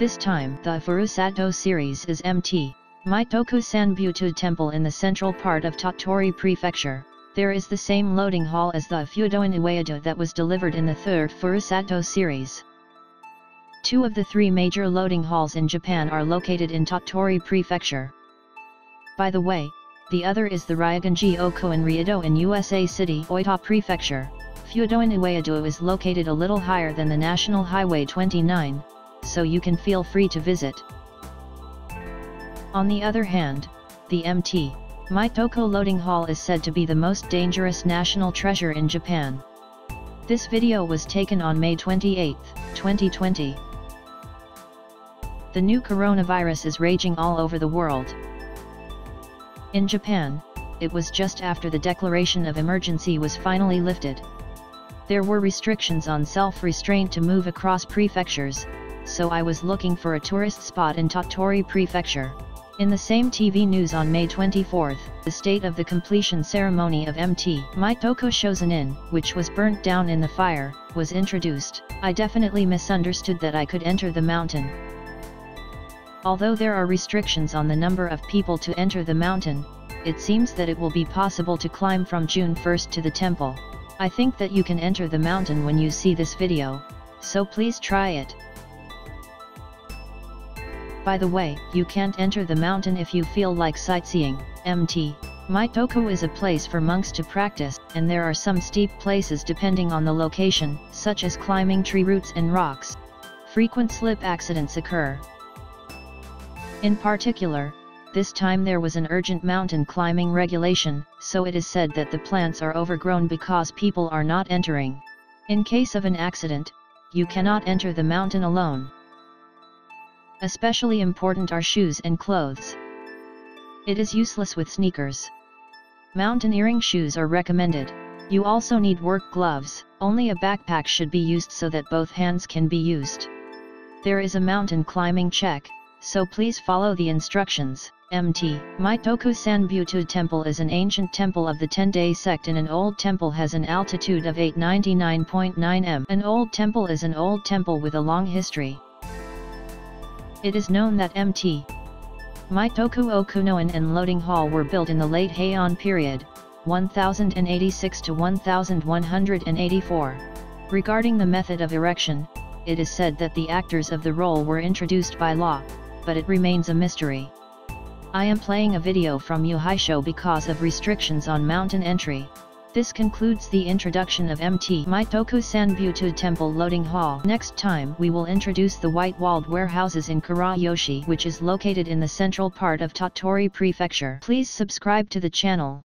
This time the Furusato series is MT, Mitoku Sanbutu Temple in the central part of Tottori Prefecture. There is the same loading hall as the Fudoin Uedo that was delivered in the third Furusato series. Two of the three major loading halls in Japan are located in Tottori Prefecture. By the way, the other is the Ryoganji Okoen Ryodo in Usa City, Oita Prefecture. Fudoin Uedo is located a little higher than the National Highway 29, so you can feel free to visit. On the other hand, the MT, Mitoku Loading Hall is said to be the most dangerous national treasure in Japan. This video was taken on May 28, 2020. The new coronavirus is raging all over the world. In Japan, it was just after the declaration of emergency was finally lifted. There were restrictions on self-restraint to move across prefectures, so I was looking for a tourist spot in Tottori Prefecture. In the same TV news on May 24, the state of the completion ceremony of MT Mitoku Shozenin, which was burnt down in the fire, was introduced. I definitely misunderstood that I could enter the mountain. Although there are restrictions on the number of people to enter the mountain, it seems that it will be possible to climb from June 1st to the temple. I think that you can enter the mountain when you see this video, so please try it. By the way, you can't enter the mountain if you feel like sightseeing. MT. Mitoku is a place for monks to practice, and there are some steep places depending on the location, such as climbing tree roots and rocks. Frequent slip accidents occur. In particular, this time there was an urgent mountain climbing regulation, so it is said that the plants are overgrown because people are not entering. In case of an accident, you cannot enter the mountain alone. Especially important are shoes and clothes. It is useless with sneakers. Mountaineering shoes are recommended. You also need work gloves, only a backpack should be used so that both hands can be used. There is a mountain climbing check, so please follow the instructions. MT, Mitoku Sanbutu Temple is an ancient temple of the Tendai sect and an old temple has an altitude of 899.9 m. An old temple is an old temple with a long history. It is known that Mt. Mitoku Okunoan and Loading Hall were built in the late Heian period, 1086 to 1184. Regarding the method of erection, it is said that the actors of the role were introduced by law, but it remains a mystery. I am playing a video from Show because of restrictions on mountain entry. This concludes the introduction of MT Mitoku Sanbutu Temple Loading Hall. Next time we will introduce the white-walled warehouses in Kurayoshi which is located in the central part of Tottori Prefecture. Please subscribe to the channel.